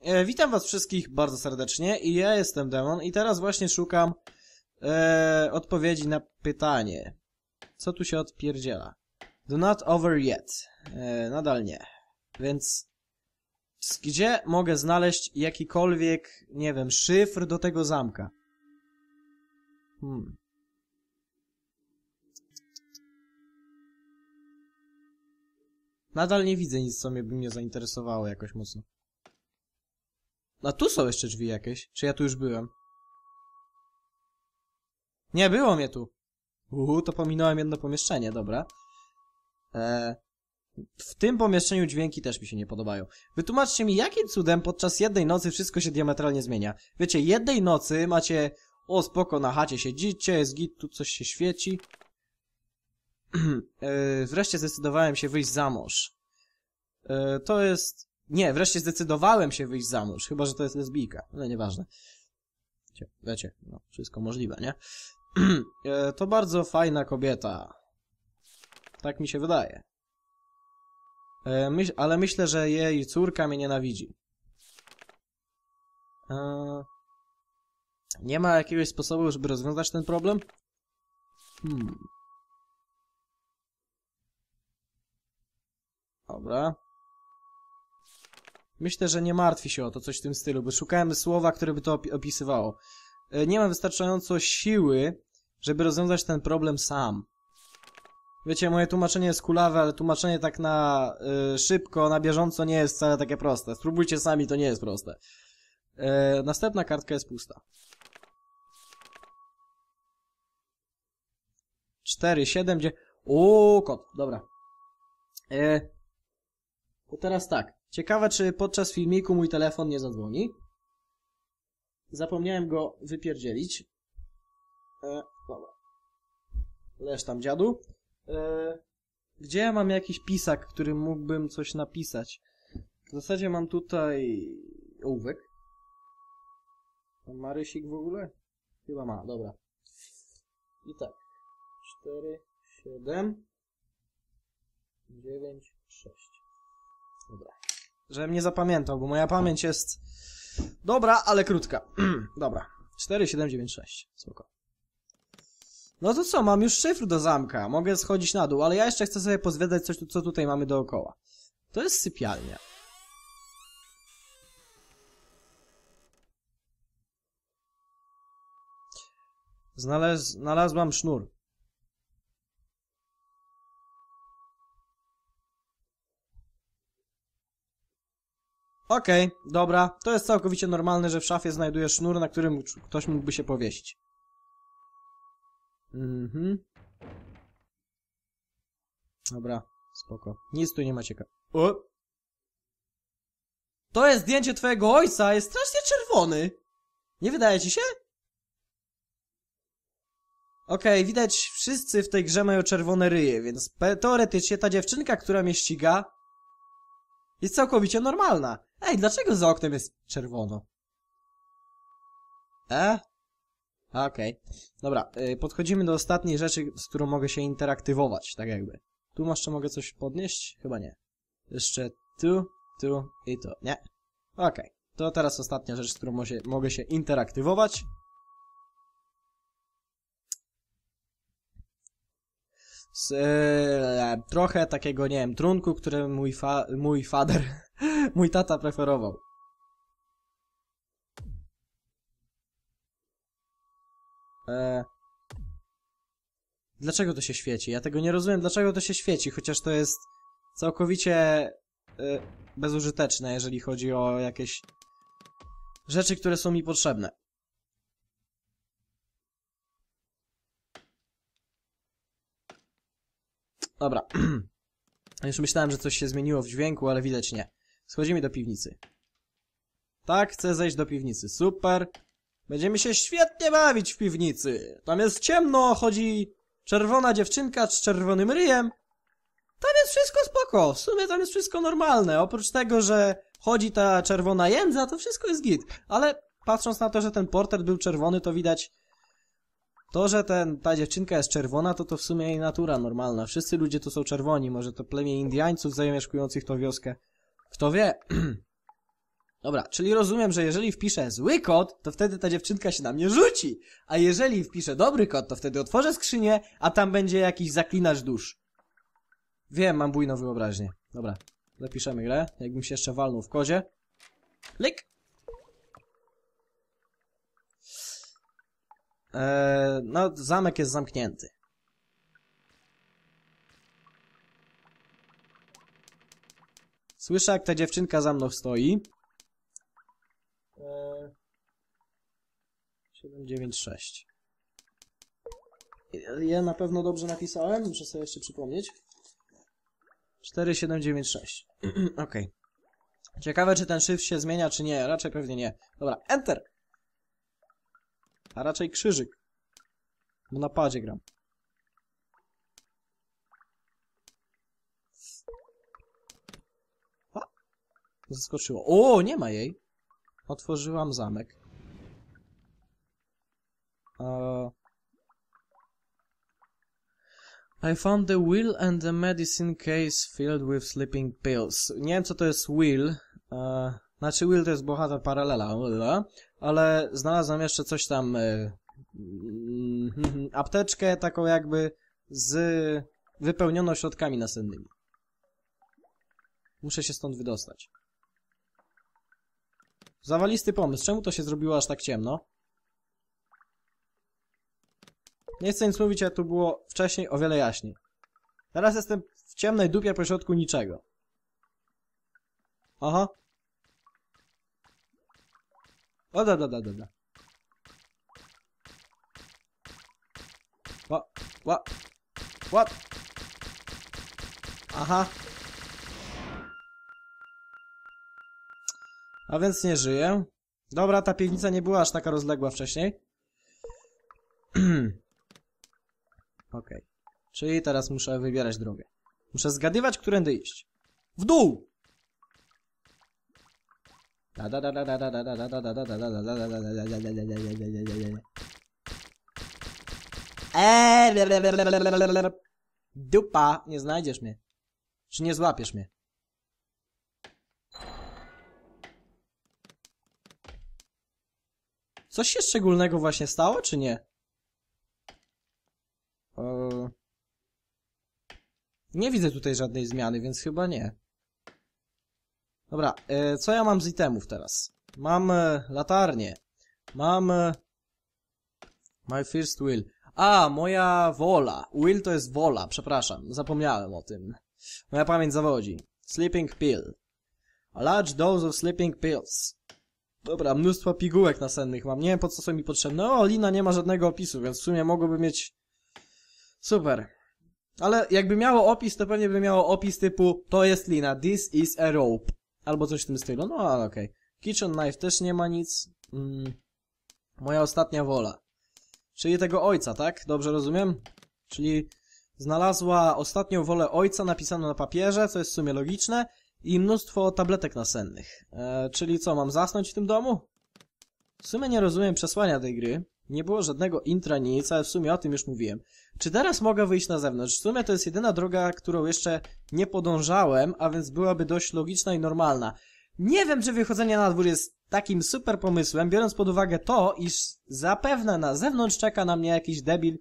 E, witam was wszystkich bardzo serdecznie i ja jestem Demon i teraz właśnie szukam e, odpowiedzi na pytanie. Co tu się odpierdziela? Do not over yet. E, nadal nie. Więc gdzie mogę znaleźć jakikolwiek, nie wiem, szyfr do tego zamka? Hmm. Nadal nie widzę nic, co mnie by mnie zainteresowało jakoś mocno. A tu są jeszcze drzwi jakieś. Czy ja tu już byłem? Nie, było mnie tu. Uhu, to pominąłem jedno pomieszczenie, dobra. E, w tym pomieszczeniu dźwięki też mi się nie podobają. Wytłumaczcie mi, jakim cudem podczas jednej nocy wszystko się diametralnie zmienia. Wiecie, jednej nocy macie, o spoko, na chacie siedzicie, jest git, tu coś się świeci. e, wreszcie zdecydowałem się wyjść za mąż. E, to jest... Nie, wreszcie zdecydowałem się wyjść za mąż, chyba, że to jest lesbijka, ale nieważne. Wiecie, wiecie, no, wszystko możliwe, nie? e, to bardzo fajna kobieta. Tak mi się wydaje. E, myśl, ale myślę, że jej córka mnie nienawidzi. E, nie ma jakiegoś sposobu, żeby rozwiązać ten problem? Hmm. Dobra. Myślę, że nie martwi się o to, coś w tym stylu, bo szukałem słowa, które by to opi opisywało. E, Nie mam wystarczająco siły, żeby rozwiązać ten problem sam. Wiecie, moje tłumaczenie jest kulawe, ale tłumaczenie tak na y, szybko, na bieżąco nie jest wcale takie proste. Spróbujcie sami, to nie jest proste. E, następna kartka jest pusta. 4, 7, gdzie... O, kot, dobra. E, to teraz tak. Ciekawe, czy podczas filmiku mój telefon nie zadzwoni. Zapomniałem go wypierdzielić. E, dobra. Leż tam, dziadu. E, gdzie ja mam jakiś pisak, który mógłbym coś napisać? W zasadzie mam tutaj ołówek. Ma w ogóle? Chyba ma, dobra. I tak. 4, 7, 9, 6. Żebym nie zapamiętał, bo moja pamięć jest dobra, ale krótka. dobra. 4, 7, 9, 6. Spoko. No to co, mam już szyfr do zamka. Mogę schodzić na dół, ale ja jeszcze chcę sobie pozwiedzać coś, co tutaj mamy dookoła. To jest sypialnia. Znalaz znalazłam sznur. Okej, dobra. To jest całkowicie normalne, że w szafie znajdujesz sznur, na którym ktoś mógłby się powiesić. Mhm. Dobra, spoko. Nic tu nie ma ciekawe. To jest zdjęcie twojego ojca, jest strasznie czerwony. Nie wydaje ci się? Okej, widać wszyscy w tej grze mają czerwone ryje, więc teoretycznie ta dziewczynka, która mnie ściga, jest całkowicie normalna. Ej, dlaczego za oknem jest czerwono? E? Okej. Dobra, y, podchodzimy do ostatniej rzeczy, z którą mogę się interaktywować, tak jakby. Tu jeszcze mogę coś podnieść? Chyba nie. Jeszcze tu, tu i tu. Nie. Okej. To teraz ostatnia rzecz, z którą mo mogę się interaktywować. Z, e, trochę takiego, nie wiem, trunku, który mój, fa mój fader, mój tata preferował. E... Dlaczego to się świeci? Ja tego nie rozumiem, dlaczego to się świeci, chociaż to jest całkowicie e, bezużyteczne, jeżeli chodzi o jakieś rzeczy, które są mi potrzebne. Dobra. Już myślałem, że coś się zmieniło w dźwięku, ale widać nie. Schodzimy do piwnicy. Tak, chcę zejść do piwnicy. Super. Będziemy się świetnie bawić w piwnicy. Tam jest ciemno, chodzi czerwona dziewczynka z czerwonym ryjem. Tam jest wszystko spoko. W sumie tam jest wszystko normalne. Oprócz tego, że chodzi ta czerwona jędza, to wszystko jest git. Ale patrząc na to, że ten portret był czerwony, to widać to, że ten, ta dziewczynka jest czerwona, to to w sumie jej natura normalna. Wszyscy ludzie tu są czerwoni. Może to plemię Indiańców zamieszkujących tą wioskę. Kto wie? Dobra, czyli rozumiem, że jeżeli wpiszę zły kod, to wtedy ta dziewczynka się na mnie rzuci. A jeżeli wpiszę dobry kod, to wtedy otworzę skrzynię, a tam będzie jakiś zaklinacz dusz. Wiem, mam bujną wyobraźnię. Dobra, zapiszemy grę. Jakbym się jeszcze walnął w kodzie. Klik! Eee, no, zamek jest zamknięty. Słyszę, jak ta dziewczynka za mną stoi. Eee, 796. Ja na pewno dobrze napisałem, muszę sobie jeszcze przypomnieć. 4796. Okej. Ciekawe, czy ten szyfr się zmienia, czy nie. Raczej pewnie nie. Dobra, Enter! A raczej krzyżyk. Bo na padzie gram. A! Zaskoczyło. O, nie ma jej. Otworzyłam zamek. Eee... I found the will and the medicine case filled with sleeping pills. Nie wiem, co to jest will. E, znaczy, will to jest bohater paralela, ale znalazłem jeszcze coś tam. E, mm, apteczkę taką jakby z wypełnioną środkami nasennymi. Muszę się stąd wydostać. Zawalisty pomysł. Czemu to się zrobiło aż tak ciemno? Nie chcę nic mówić, jak tu było wcześniej o wiele jaśniej. Teraz jestem w ciemnej dupie pośrodku niczego. Aha. O, da, da, da. What? What? What? Aha. A więc nie żyję. Dobra, ta piwnica nie była aż taka rozległa wcześniej. Okej. Czyli teraz muszę wybierać drogę. Muszę zgadywać, którędy iść. W dół! Dupa, nie znajdziesz mnie. Czy nie złapiesz mnie? Coś się szczególnego właśnie stało, czy nie? Eee... Nie widzę tutaj żadnej zmiany, więc chyba nie. Dobra, e, co ja mam z itemów teraz? Mam e, latarnię. Mam... E, my first will. A, moja wola. Will to jest wola, przepraszam. Zapomniałem o tym. Moja pamięć zawodzi. Sleeping pill. A large dose of sleeping pills. Dobra, mnóstwo pigułek nasennych mam. Nie wiem po co są mi potrzebne. O, Lina nie ma żadnego opisu, więc w sumie mogłoby mieć... Super. Ale jakby miało opis, to pewnie by miało opis typu to jest lina, this is a rope. Albo coś w tym stylu. No, ale okej. Okay. Kitchen knife też nie ma nic. Mm. Moja ostatnia wola. Czyli tego ojca, tak? Dobrze rozumiem? Czyli znalazła ostatnią wolę ojca napisaną na papierze, co jest w sumie logiczne, i mnóstwo tabletek nasennych. E, czyli co, mam zasnąć w tym domu? W sumie nie rozumiem przesłania tej gry. Nie było żadnego intra, nic, ale w sumie o tym już mówiłem. Czy teraz mogę wyjść na zewnątrz? W sumie to jest jedyna droga, którą jeszcze nie podążałem, a więc byłaby dość logiczna i normalna. Nie wiem, czy wychodzenie na dwór jest takim super pomysłem, biorąc pod uwagę to, iż zapewne na zewnątrz czeka na mnie jakiś debil,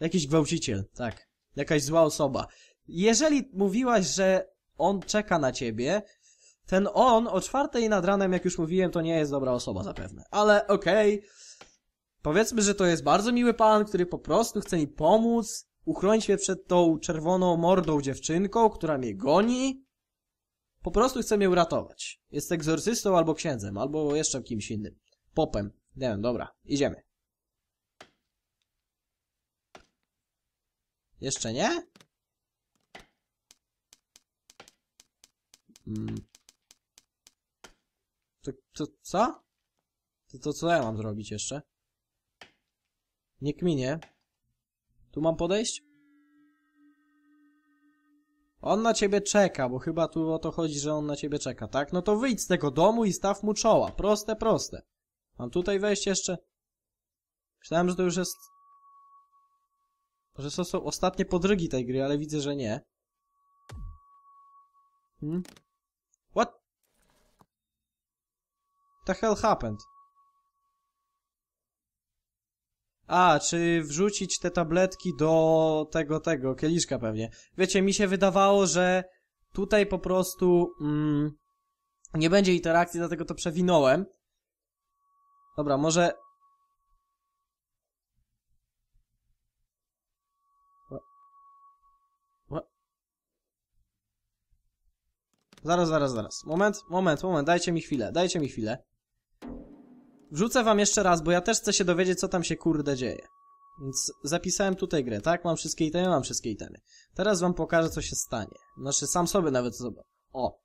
jakiś gwałciciel, tak, jakaś zła osoba. Jeżeli mówiłaś, że on czeka na ciebie, ten on o czwartej nad ranem, jak już mówiłem, to nie jest dobra osoba zapewne. Ale okej, okay. Powiedzmy, że to jest bardzo miły pan, który po prostu chce mi pomóc, uchronić mnie przed tą czerwoną mordą dziewczynką, która mnie goni. Po prostu chce mnie uratować. Jest egzorcystą albo księdzem, albo jeszcze kimś innym. Popem. Nie wiem, dobra, idziemy. Jeszcze nie? Hmm. To, to co? To, to co ja mam zrobić jeszcze? Nie kminie. Tu mam podejść? On na ciebie czeka, bo chyba tu o to chodzi, że on na ciebie czeka, tak? No to wyjdź z tego domu i staw mu czoła. Proste, proste. Mam tutaj wejść jeszcze? Myślałem, że to już jest... Że to są ostatnie podrygi tej gry, ale widzę, że nie. Hmm? What? the hell happened? A, czy wrzucić te tabletki do tego, tego, kieliszka pewnie. Wiecie, mi się wydawało, że tutaj po prostu mm, nie będzie interakcji, dlatego to przewinąłem. Dobra, może... Zaraz, zaraz, zaraz. Moment, moment, moment, dajcie mi chwilę, dajcie mi chwilę. Wrzucę wam jeszcze raz, bo ja też chcę się dowiedzieć, co tam się kurde dzieje. Więc zapisałem tutaj grę, tak? Mam wszystkie itemy, mam wszystkie itemy. Teraz wam pokażę, co się stanie. Znaczy, sam sobie nawet zobacz. O.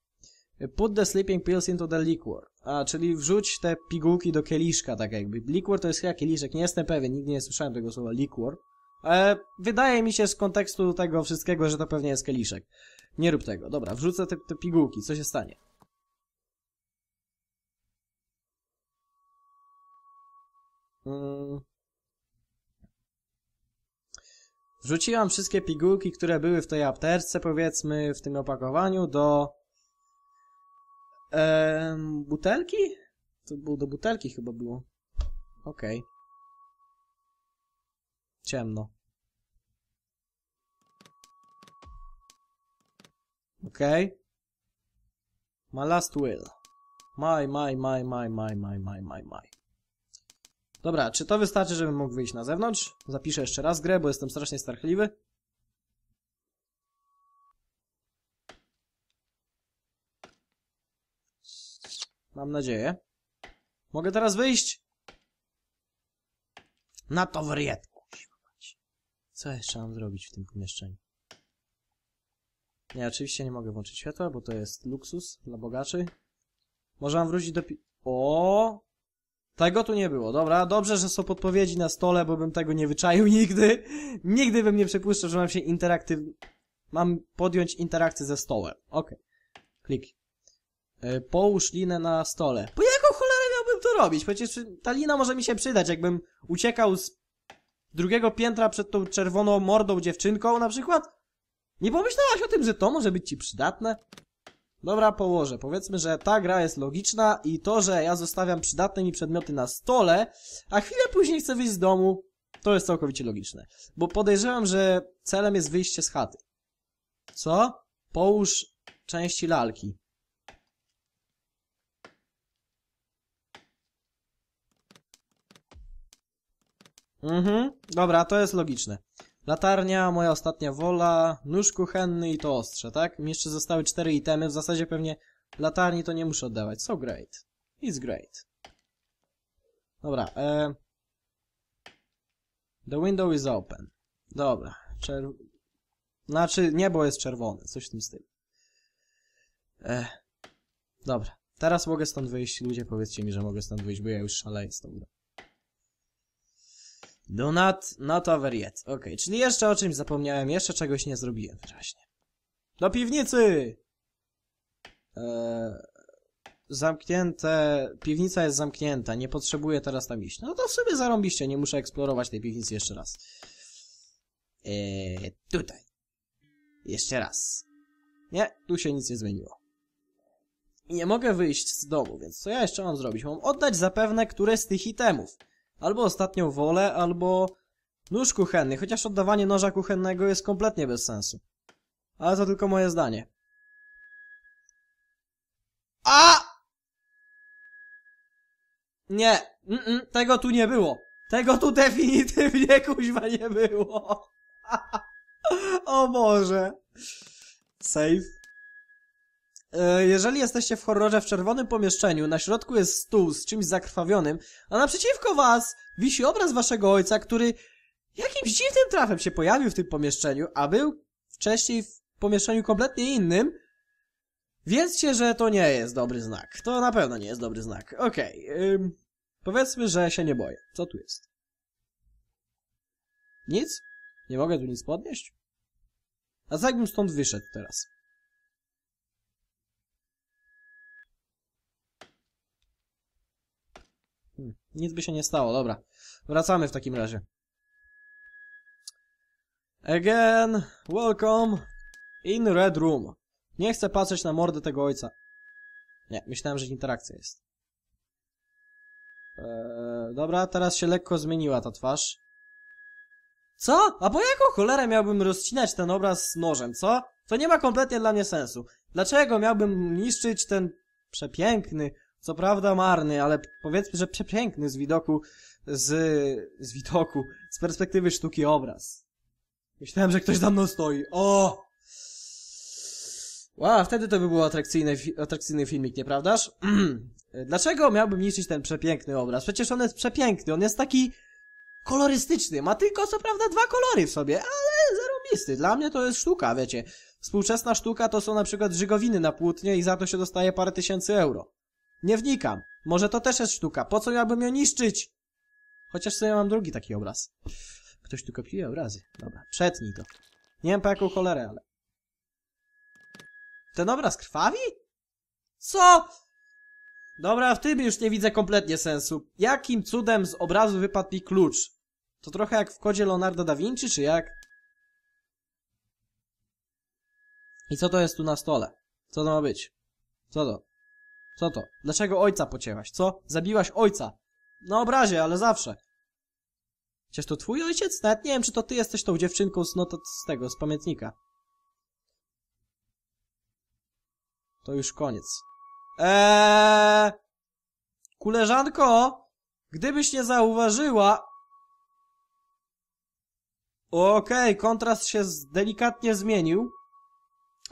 Put the sleeping pills into the liquor. A, czyli wrzuć te pigułki do kieliszka, tak jakby. Liquor to jest chyba kieliszek, nie jestem pewien, nigdy nie słyszałem tego słowa liquor. Ale wydaje mi się z kontekstu tego wszystkiego, że to pewnie jest kieliszek. Nie rób tego. Dobra, wrzucę te, te pigułki, co się stanie? Wrzuciłam wszystkie pigułki, które były w tej apteczce, powiedzmy, w tym opakowaniu, do em, butelki? To było do butelki chyba było. Okej. Ciemno. Okej. My last will. My, my, my, my, my, my, my, my, my. Dobra, czy to wystarczy, żebym mógł wyjść na zewnątrz? Zapiszę jeszcze raz grę, bo jestem strasznie strachliwy. Mam nadzieję. Mogę teraz wyjść? Na to wariatku. Co jeszcze mam zrobić w tym pomieszczeniu? Nie, oczywiście nie mogę włączyć światła, bo to jest luksus dla bogaczy. Może mam wrócić do pi... O! Tego tu nie było. Dobra, dobrze, że są podpowiedzi na stole, bo bym tego nie wyczaił nigdy. Nigdy bym nie przypuszczał, że mam się interaktyw... Mam podjąć interakcję ze stołem. Okej. Klik. E, połóż linę na stole. Po jaką cholerę miałbym to robić? Przecież ta lina może mi się przydać, jakbym uciekał z drugiego piętra przed tą czerwoną mordą dziewczynką na przykład? Nie pomyślałaś o tym, że to może być ci przydatne? Dobra, położę. Powiedzmy, że ta gra jest logiczna i to, że ja zostawiam przydatne mi przedmioty na stole, a chwilę później chcę wyjść z domu, to jest całkowicie logiczne. Bo podejrzewam, że celem jest wyjście z chaty. Co? Połóż części lalki. Mhm, dobra, to jest logiczne. Latarnia, moja ostatnia wola, nóż kuchenny i to ostrze, tak? Mi jeszcze zostały cztery itemy, w zasadzie pewnie latarni to nie muszę oddawać. So great. It's great. Dobra, e... The window is open. Dobra, czer... Znaczy, niebo jest czerwone, coś w tym stylu. E... Dobra, teraz mogę stąd wyjść, ludzie powiedzcie mi, że mogę stąd wyjść, bo ja już szaleję z tą grą. Do not, not over yet. Ok, czyli jeszcze o czymś zapomniałem, jeszcze czegoś nie zrobiłem wcześniej. Do piwnicy! Eee, zamknięte, piwnica jest zamknięta, nie potrzebuję teraz tam iść. No to sobie zarąbiście, nie muszę eksplorować tej piwnicy jeszcze raz. Eee, tutaj. Jeszcze raz. Nie, tu się nic nie zmieniło. I nie mogę wyjść z domu, więc co ja jeszcze mam zrobić? Mam oddać zapewne któreś z tych itemów. Albo ostatnią wolę, albo nóż kuchenny, chociaż oddawanie noża kuchennego jest kompletnie bez sensu. Ale to tylko moje zdanie. A! Nie, mm -mm, tego tu nie było. Tego tu definitywnie kuźwa nie było. o Boże. Save. E, Jeżeli jesteście w horrorze w czerwonym pomieszczeniu, na środku jest stół z czymś zakrwawionym, a naprzeciwko was wisi obraz waszego ojca, który jakimś dziwnym trafem się pojawił w tym pomieszczeniu, a był wcześniej w pomieszczeniu kompletnie innym, wiedzcie, że to nie jest dobry znak. To na pewno nie jest dobry znak. Okej, okay, powiedzmy, że się nie boję. Co tu jest? Nic? Nie mogę tu nic podnieść? A co jakbym stąd wyszedł teraz? Nic by się nie stało, dobra. Wracamy w takim razie. Again, welcome in red room. Nie chcę patrzeć na mordę tego ojca. Nie, myślałem, że interakcja jest. Eee, dobra, teraz się lekko zmieniła ta twarz. Co? A po jaką cholerę miałbym rozcinać ten obraz nożem, co? To nie ma kompletnie dla mnie sensu. Dlaczego miałbym niszczyć ten przepiękny, co prawda marny, ale powiedzmy, że przepiękny z widoku, z, z widoku, z perspektywy sztuki obraz. Myślałem, że ktoś za mną stoi. O! Wow, wtedy to by był atrakcyjny, atrakcyjny filmik, nieprawdaż? Dlaczego miałbym niszczyć ten przepiękny obraz? Przecież on jest przepiękny, on jest taki kolorystyczny. Ma tylko co prawda dwa kolory w sobie, ale zarobisty. Dla mnie to jest sztuka, wiecie. Współczesna sztuka to są na przykład żygowiny na płótnie i za to się dostaje parę tysięcy euro. Nie wnikam. Może to też jest sztuka. Po co miałbym ją niszczyć? Chociaż sobie mam drugi taki obraz. Ktoś tu kopiuje obrazy. Dobra, przetnij to. Nie wiem po jaką cholerę, ale... Ten obraz krwawi? Co? Dobra, w tym już nie widzę kompletnie sensu. Jakim cudem z obrazu wypadł mi klucz? To trochę jak w kodzie Leonardo da Vinci, czy jak? I co to jest tu na stole? Co to ma być? Co to? Co to? Dlaczego ojca pocięłaś? Co? Zabiłaś ojca? Na obrazie, ale zawsze. Przecież to twój ojciec? Nawet nie wiem, czy to ty jesteś tą dziewczynką z, not z tego, z pamiętnika. To już koniec. Eee... Koleżanko, gdybyś nie zauważyła... Okej, kontrast się delikatnie zmienił.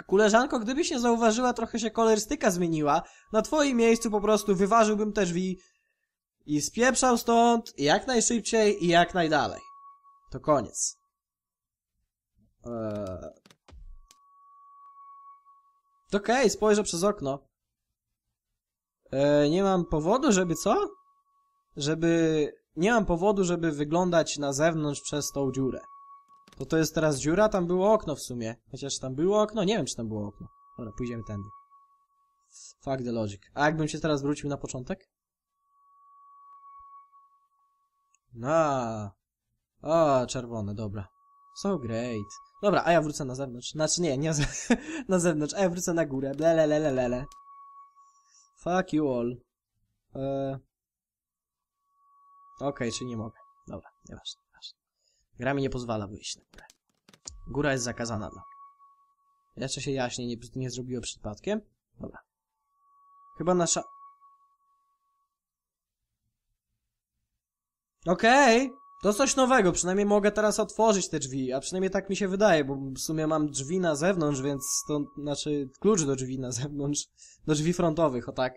Koleżanko, gdybyś nie zauważyła, trochę się kolorystyka zmieniła. Na twoim miejscu po prostu wyważyłbym te drzwi i spieprzał stąd jak najszybciej i jak najdalej. To koniec. Eee... Okej, spojrzę przez okno. E, nie mam powodu, żeby co? Żeby... Nie mam powodu, żeby wyglądać na zewnątrz przez tą dziurę. To to jest teraz dziura? Tam było okno w sumie. Chociaż tam było okno? Nie wiem, czy tam było okno. Dobra, pójdziemy tędy. Fuck the logic. A jakbym się teraz wrócił na początek? Na. O, czerwone, dobra. So great. Dobra, a ja wrócę na zewnątrz. Znaczy nie, nie na zewnątrz, a ja wrócę na górę. Blelelelele. Fuck you all. Eee... Okej, czy nie mogę. Dobra, nieważne. Gra mi nie pozwala wyjść na górę. Góra jest zakazana mnie. Jeszcze się jaśnie nie, nie zrobiło przypadkiem. Dobra. Chyba nasza... Okej, to coś nowego, przynajmniej mogę teraz otworzyć te drzwi, a przynajmniej tak mi się wydaje, bo w sumie mam drzwi na zewnątrz, więc to znaczy klucz do drzwi na zewnątrz, do drzwi frontowych, o tak.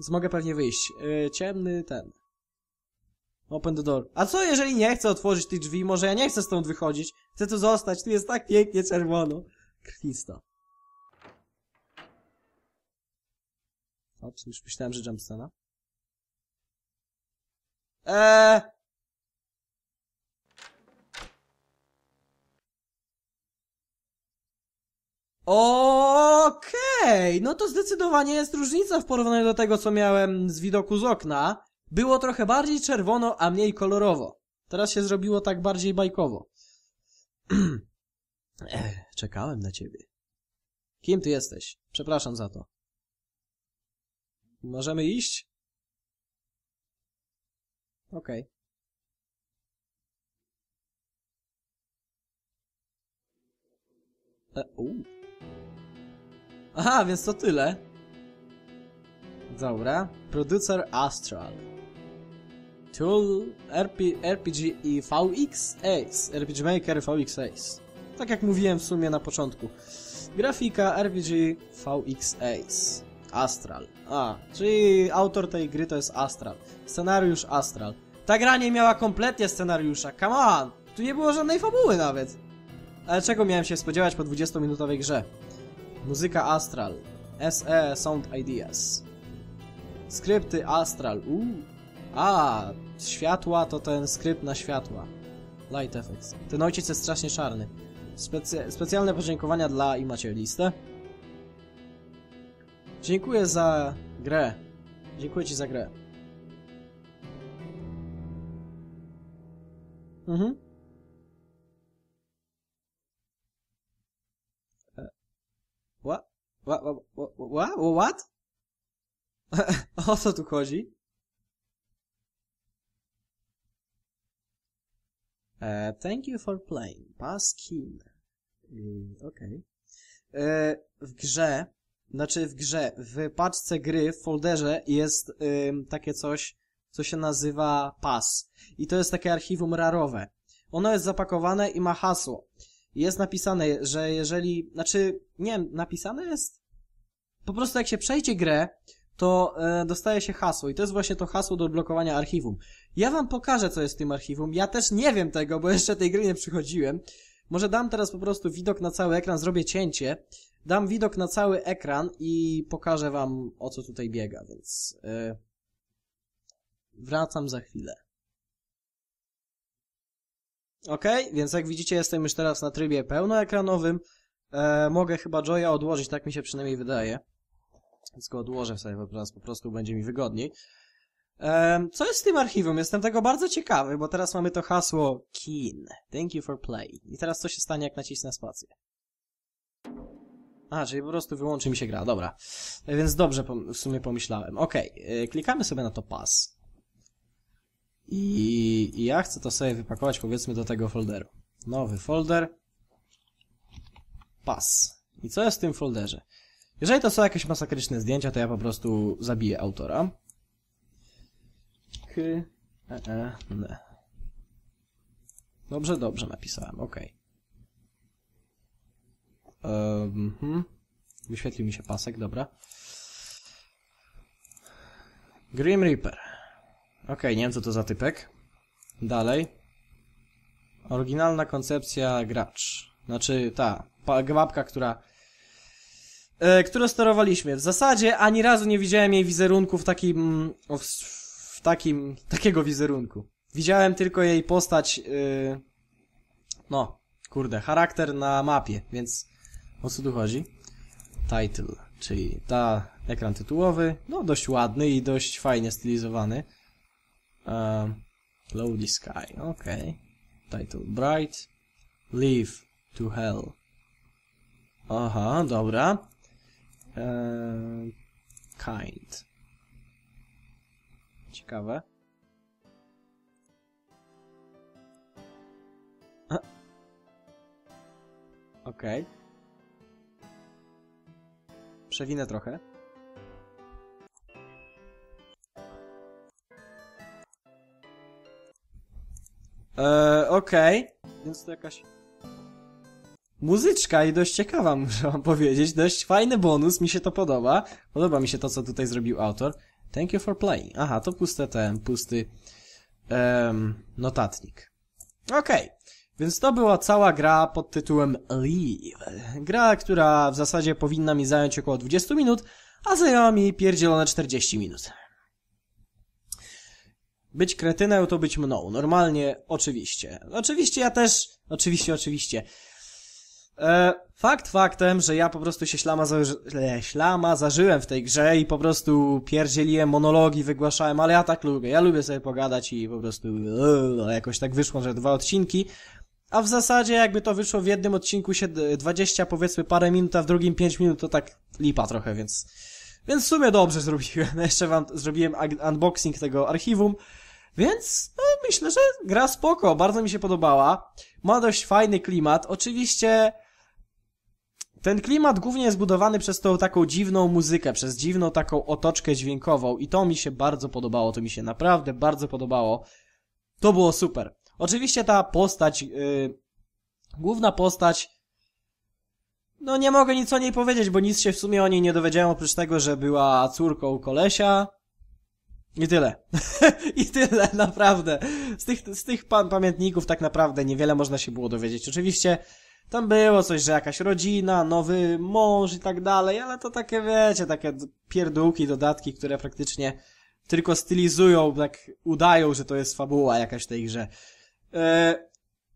Więc mogę pewnie wyjść. Yy, ciemny ten. Open the door. A co jeżeli nie chcę otworzyć tych drzwi? Może ja nie chcę stąd wychodzić? Chcę tu zostać, tu jest tak pięknie czerwono. Krwisto. Ops, już myślałem, że jump scena. Eee... Okej, no to zdecydowanie jest różnica w porównaniu do tego, co miałem z widoku z okna. Było trochę bardziej czerwono, a mniej kolorowo. Teraz się zrobiło tak bardziej bajkowo. Czekałem na ciebie. Kim ty jesteś? Przepraszam za to. Możemy iść? Okej. E, u. Aha, więc to tyle. Dobra. Producer Astral. Tool RP, RPG i VX Ace. RPG Maker VX Ace. Tak jak mówiłem w sumie na początku. Grafika RPG VX Ace. Astral. A, czyli autor tej gry to jest Astral. Scenariusz Astral. Ta gra nie miała kompletnie scenariusza. Come on! Tu nie było żadnej fabuły nawet. Ale czego miałem się spodziewać po 20-minutowej grze? Muzyka Astral. SE Sound Ideas. Skrypty Astral. Uuu. A, światła to ten skrypt na światła. Light Effects. Ten ojciec jest strasznie czarny. Specy specjalne podziękowania dla i macie listę. Dziękuję za grę. Dziękuję ci za grę. Mhm. What? What? What? What? What? What? o co tu chodzi? E, thank you for playing. Paskin. Okej. E, W grze, znaczy w grze, w paczce gry, w folderze jest takie coś, co się nazywa pas. I to jest takie archiwum rarowe. Ono jest zapakowane i ma hasło. Jest napisane, że jeżeli, znaczy, nie wiem, napisane jest? Po prostu jak się przejdzie grę, to e, dostaje się hasło i to jest właśnie to hasło do odblokowania archiwum. Ja wam pokażę, co jest w tym archiwum. Ja też nie wiem tego, bo jeszcze tej gry nie przychodziłem. Może dam teraz po prostu widok na cały ekran, zrobię cięcie. Dam widok na cały ekran i pokażę wam, o co tutaj biega, więc... E, wracam za chwilę. Ok, więc jak widzicie jestem już teraz na trybie pełnoekranowym. E, mogę chyba Joya odłożyć, tak mi się przynajmniej wydaje. Go odłożę sobie po prostu będzie mi wygodniej. Co jest z tym archiwum? Jestem tego bardzo ciekawy, bo teraz mamy to hasło Keen. Thank you for play. I teraz co się stanie, jak nacisnę spację? A, czyli po prostu wyłączy mi się gra, dobra. E, Więc dobrze w sumie pomyślałem. Okej, e, klikamy sobie na to pas. I, I ja chcę to sobie wypakować powiedzmy do tego folderu. Nowy folder. Pas. I co jest w tym folderze? Jeżeli to są jakieś masakryczne zdjęcia, to ja po prostu zabiję autora. K, e, e, n. Dobrze, dobrze napisałem, ok. Mhm. Wyświetlił mi się pasek, dobra. Grim Reaper. Okej, nie wiem co to za typek. Dalej. Oryginalna koncepcja gracz. Znaczy ta, mapka, która... E, którą sterowaliśmy. W zasadzie ani razu nie widziałem jej wizerunku w takim... W, w takim... takiego wizerunku. Widziałem tylko jej postać... Yy, no, kurde, charakter na mapie, więc... O co tu chodzi? Title, czyli ta ekran tytułowy, no dość ładny i dość fajnie stylizowany. Um, Cloudy Sky, okej. Title Bright. Leave to Hell. Aha, dobra. Eee, kind. Ciekawe. Okej. Przewinę trochę. Eee, okej. Więc to jakaś... Muzyczka i dość ciekawa, muszę wam powiedzieć. Dość fajny bonus, mi się to podoba. Podoba mi się to, co tutaj zrobił autor. Thank you for playing. Aha, to puste ten, pusty em, notatnik. Okej. Więc to była cała gra pod tytułem Leave. Gra, która w zasadzie powinna mi zająć około 20 minut, a zajęła mi pierdzielone 40 minut. Być kretynem to być mną. Normalnie, oczywiście. Oczywiście ja też... Oczywiście, oczywiście. E, fakt faktem, że ja po prostu się ślama, zaży... e, ślama zażyłem w tej grze i po prostu pierdzieliłem monologi, wygłaszałem, ale ja tak lubię. Ja lubię sobie pogadać i po prostu e, jakoś tak wyszło, że dwa odcinki. A w zasadzie jakby to wyszło w jednym odcinku się d- 20 powiedzmy parę minut, a w drugim 5 minut, to tak lipa trochę, więc... Więc w sumie dobrze zrobiłem. Jeszcze wam zrobiłem unboxing tego archiwum. Więc no, myślę, że gra spoko, bardzo mi się podobała. Ma dość fajny klimat. Oczywiście ten klimat głównie jest budowany przez tą taką dziwną muzykę, przez dziwną taką otoczkę dźwiękową i to mi się bardzo podobało, to mi się naprawdę bardzo podobało. To było super. Oczywiście ta postać, yy, główna postać, no nie mogę nic o niej powiedzieć, bo nic się w sumie o niej nie dowiedziałem, oprócz tego, że była córką kolesia. I tyle. I tyle, naprawdę. Z tych, z tych pamiętników tak naprawdę niewiele można się było dowiedzieć. Oczywiście tam było coś, że jakaś rodzina, nowy mąż i tak dalej, ale to takie, wiecie, takie pierdółki, dodatki, które praktycznie tylko stylizują, tak udają, że to jest fabuła jakaś w tej grze. E,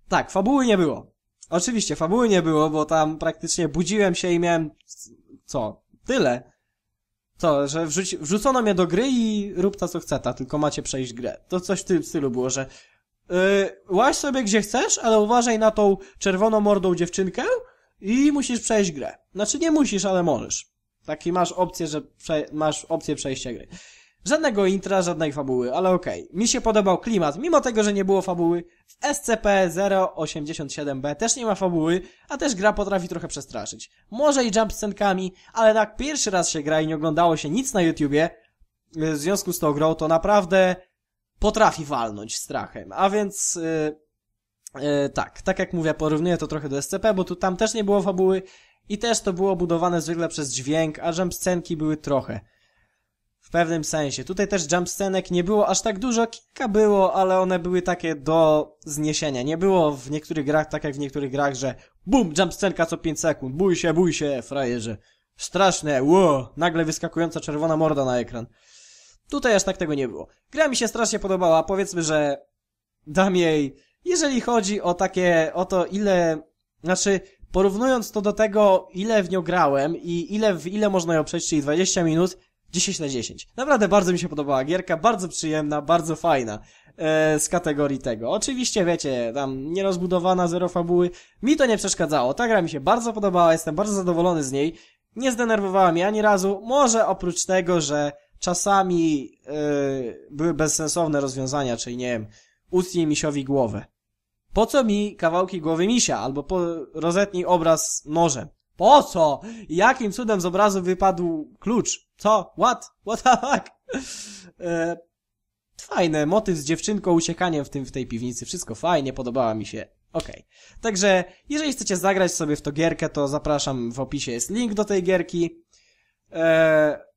tak, fabuły nie było. Oczywiście, fabuły nie było, bo tam praktycznie budziłem się i miałem... Co? Tyle. Co, że wrzuci, wrzucono mnie do gry i rób ta co chce ta, tylko macie przejść grę. To coś w tym stylu było, że łaź sobie gdzie chcesz, ale uważaj na tą czerwoną mordą dziewczynkę i musisz przejść grę. Znaczy nie musisz, ale możesz. Taki masz opcję, że masz opcję przejścia gry. Żadnego intra, żadnej fabuły, ale okej. Mi się podobał klimat, mimo tego, że nie było fabuły. W SCP-087-B też nie ma fabuły, a też gra potrafi trochę przestraszyć. Może i jump scenkami, ale jak pierwszy raz się gra i nie oglądało się nic na YouTubie, y, w związku z tą grą, to naprawdę potrafi walnąć strachem. A więc... Yy, tak, tak jak mówię, porównuję to trochę do SCP, bo tu tam też nie było fabuły i też to było budowane zwykle przez dźwięk, a jump scenki były trochę. W pewnym sensie. Tutaj też jump scenek nie było aż tak dużo, kilka było, ale one były takie do zniesienia. Nie było w niektórych grach, tak jak w niektórych grach, że bum, jump scenka co 5 sekund, bój się, bój się, frajerze. Straszne, ło, nagle wyskakująca czerwona morda na ekran. Tutaj aż tak tego nie było. Gra mi się strasznie podobała, powiedzmy, że dam jej, jeżeli chodzi o takie, o to ile, znaczy, porównując to do tego, ile w nią grałem i ile, w ile można ją przejść, czyli 20 minut, 10 na 10. Naprawdę bardzo mi się podobała gierka, bardzo przyjemna, bardzo fajna e, z kategorii tego. Oczywiście, wiecie, tam nierozbudowana, zero fabuły. Mi to nie przeszkadzało. Ta gra mi się bardzo podobała, jestem bardzo zadowolony z niej. Nie zdenerwowała mnie ani razu. Może oprócz tego, że czasami e, były bezsensowne rozwiązania, czyli nie wiem, utnij misiowi głowę. Po co mi kawałki głowy misia? Albo po rozetnij obraz nożem. Po co? Jakim cudem z obrazu wypadł klucz? Co? What? What the fuck? E, fajne, motyw z dziewczynką, uciekaniem w tym, w tej piwnicy, wszystko fajnie, podobała mi się. Okej. Okay. Także, jeżeli chcecie zagrać sobie w to gierkę, to zapraszam, w opisie jest link do tej gierki. E,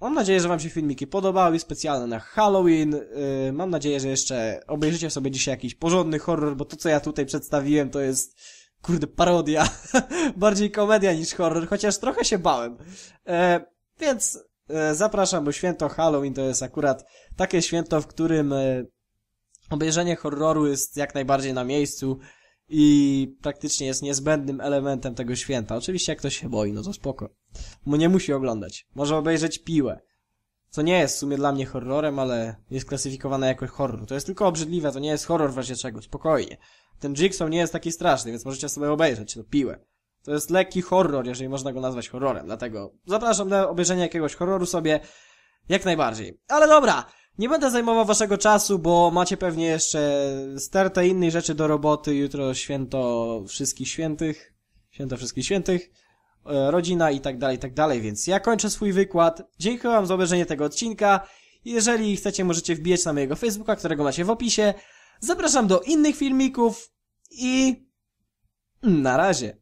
mam nadzieję, że wam się filmiki podobały, specjalne na Halloween. E, mam nadzieję, że jeszcze obejrzycie sobie dzisiaj jakiś porządny horror, bo to, co ja tutaj przedstawiłem, to jest kurde, parodia. Bardziej komedia niż horror, chociaż trochę się bałem. E, więc e, zapraszam, bo święto Halloween to jest akurat takie święto, w którym e, obejrzenie horroru jest jak najbardziej na miejscu i praktycznie jest niezbędnym elementem tego święta. Oczywiście jak ktoś się boi, no to spoko. Mu nie musi oglądać. Może obejrzeć piłę. Co nie jest w sumie dla mnie horrorem, ale jest klasyfikowane jako horror. To jest tylko obrzydliwe, to nie jest horror w razie czego, spokojnie. Ten Jigsaw nie jest taki straszny, więc możecie sobie obejrzeć, to piłę. To jest lekki horror, jeżeli można go nazwać horrorem, dlatego zapraszam do obejrzenia jakiegoś horroru sobie jak najbardziej. Ale dobra, nie będę zajmował waszego czasu, bo macie pewnie jeszcze stertę innej rzeczy do roboty, jutro święto wszystkich świętych, święto wszystkich świętych, e, rodzina i tak dalej, i tak dalej, więc ja kończę swój wykład. Dziękuję wam za obejrzenie tego odcinka. Jeżeli chcecie, możecie wbijać na mojego Facebooka, którego macie w opisie. Zapraszam do innych filmików i na razie.